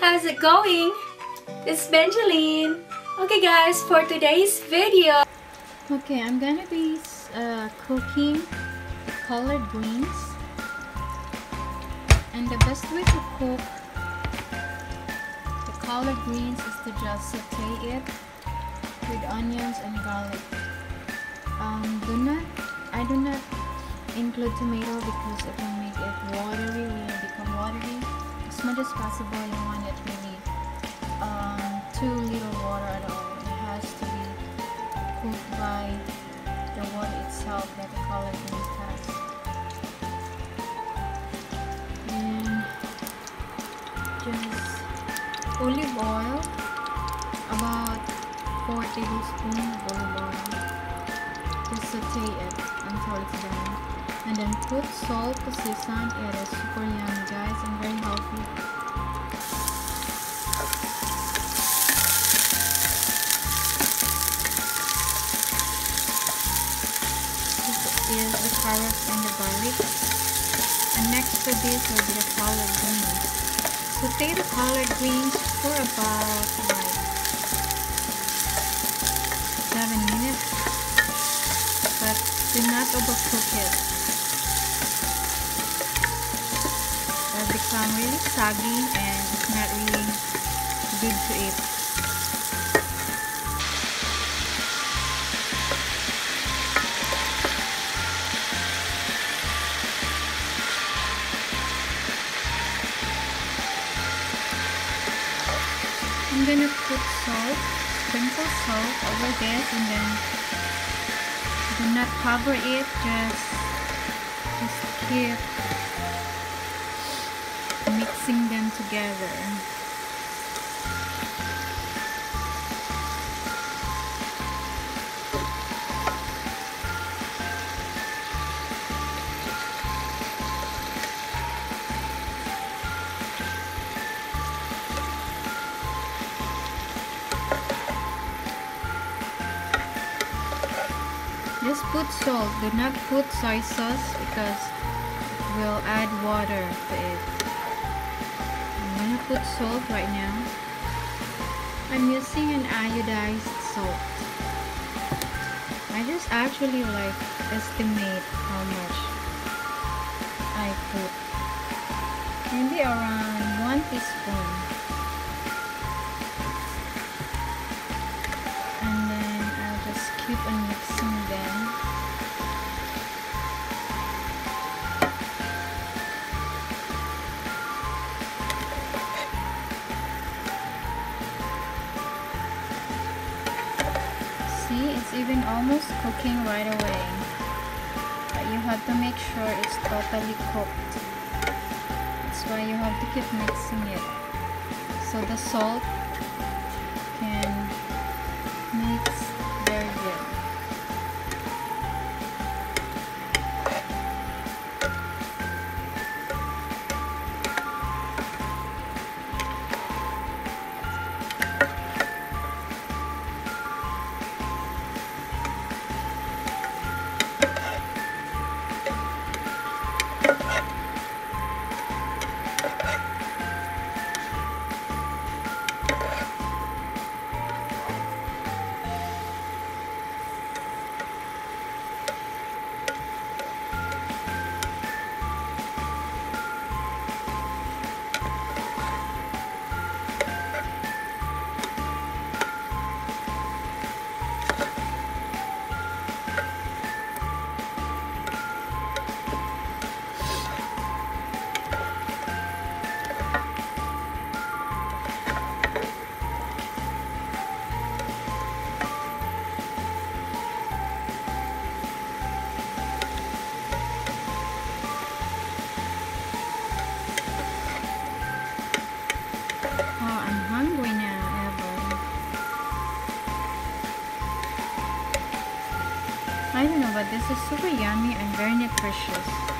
How's it going? It's Benjaline. Okay guys, for today's video, Okay, I'm gonna be uh, cooking collard greens. And the best way to cook the collard greens is to just saute it with onions and garlic. Um, do not, I do not include tomato because it will make it watery, will become watery. As much as possible, you want it really um, too little water at all. It has to be cooked by the water itself that the collard greens has. And just olive oil, about 4 tablespoons of olive oil. Just saute it. And then put salt to season. It is super yummy guys and very healthy. This is the carrots and the garlic. And next to this will be the collard greens. Saute the collard greens for about like 7 minutes. But do not overcook it. Become really soggy and it's not really good to eat. I'm gonna put salt, sprinkle salt over this and then do not cover it, just, just keep mixing them together. Just put salt, do not put soy sauce because it will add water to it. Put salt right now. I'm using an iodized salt. I just actually like estimate how much I put. Maybe around one teaspoon. And then I'll just keep on mixing even almost cooking right away. But you have to make sure it's totally cooked. That's why you have to keep mixing it. So the salt Ha ha ha! I don't know, but this is super yummy and very nutritious.